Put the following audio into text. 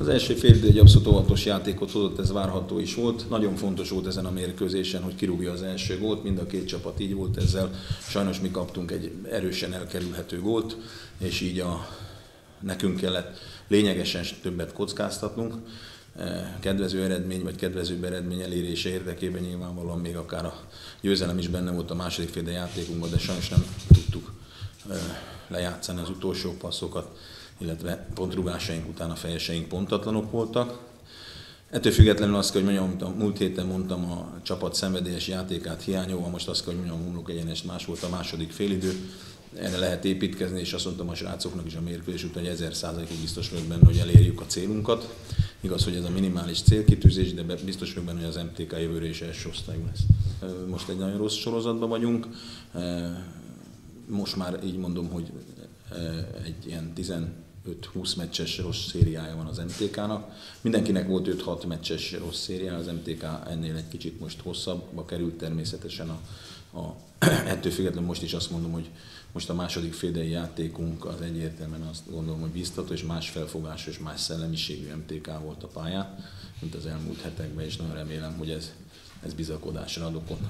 Az első fél egy abszolút óvatos játékot hozott, ez várható is volt. Nagyon fontos volt ezen a mérkőzésen, hogy kirúgja az első gólt, mind a két csapat így volt ezzel. Sajnos mi kaptunk egy erősen elkerülhető gólt, és így a, nekünk kellett lényegesen többet kockáztatnunk. E, kedvező eredmény vagy kedvezőbb eredmény elérése érdekében nyilvánvalóan még akár a győzelem is benne volt a második fél játékunkban, de sajnos nem tudtuk e, lejátszani az utolsó passzokat illetve pontrugásaink után a fejeseink pontatlanok voltak. Ettől függetlenül azt kell, hogy mondjam, múlt héten mondtam, a csapat szenvedélyes játékát hiányolva, most azt kell, hogy mondjam, homlok egyenest más volt a második félidő. Erre lehet építkezni, és azt mondtam a srácoknak is a mérkőzés után, hogy ezer százalékig biztos vagyok benne, hogy elérjük a célunkat. Igaz, hogy ez a minimális célkitűzés, de biztos vagyok benne, hogy az MTK jövőre is első osztályú lesz. Most egy nagyon rossz sorozatban vagyunk. Most már így mondom, hogy egy ilyen 10 5-20 meccses rossz szériája van az MTK-nak. Mindenkinek volt 5-6 meccses rossz szériája, az MTK ennél egy kicsit most hosszabbba került természetesen a, a ettől függetlenül most is azt mondom, hogy most a második félidei játékunk az egyértelműen azt gondolom, hogy biztató és más felfogás és más szellemiségű MTK volt a pályán, mint az elmúlt hetekben, és nagyon remélem, hogy ez, ez bizakodásra ad okot.